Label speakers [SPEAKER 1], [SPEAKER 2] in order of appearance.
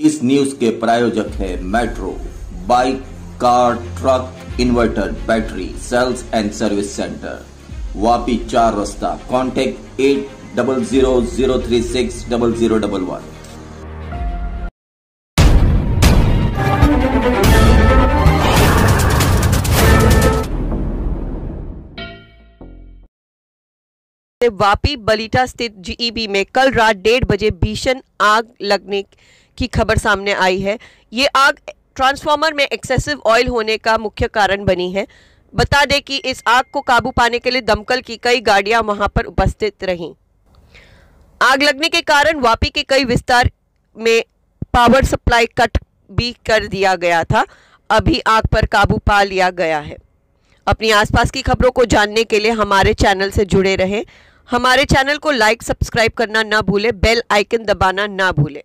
[SPEAKER 1] इस न्यूज़ के प्रायोजक है metro, bike, car, truck, inverter, battery, sales and service center. Vapi Char Rasta, contact at double zero zero three six double zero double one.
[SPEAKER 2] Vapi Balitha स्थित GEB में कल रात डेढ़ बजे भीषण आग लगने की खबर सामने आई है। ये आग ट्रांसफार्मर में एक्सेसिव ऑयल होने का मुख्य कारण बनी है। बता दें कि इस आग को काबू पाने के लिए दमकल की कई गाड़ियाँ वहाँ पर उपस्थित रहीं। आग लगने के कारण वापी के कई विस्तार में पावर सप्लाई कट भी कर दिया गया था। अभी आग पर काबू पा लिया गया है। अपनी आसपास की खबरों को जानने के लिए हमारे चैनल से जुड़े रहें। हमारे चैनल को लाइक, सब्सक्राइब करना ना भूलें, बेल आइकन दबाना ना भूलें।